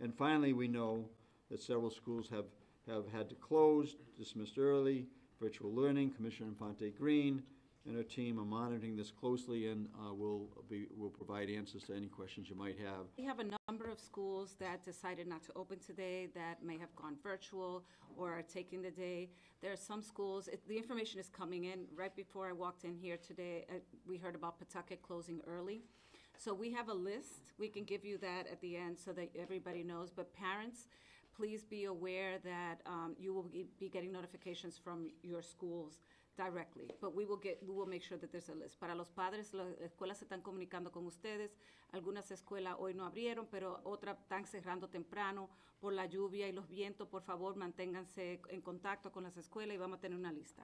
And finally, we know that several schools have, have had to close, dismissed early, virtual learning. Commissioner Infante Green and her team are monitoring this closely and uh, will be, will provide answers to any questions you might have. We have a number of schools that decided not to open today, that may have gone virtual or are taking the day. There are some schools, it- the information is coming in. Right before I walked in here today, uh, we heard about Pawtucket closing early. So we have a list. We can give you that at the end so that everybody knows. But parents, please be aware that um, you will be getting notifications from your schools directly. But we will get, we will make sure that there's a list. Para los padres, las escuelas se están comunicando con ustedes. Algunas escuelas hoy no abrieron, pero otras están cerrando temprano por la lluvia y los vientos. Por favor, manténganse en contacto con las escuelas y vamos a tener una lista.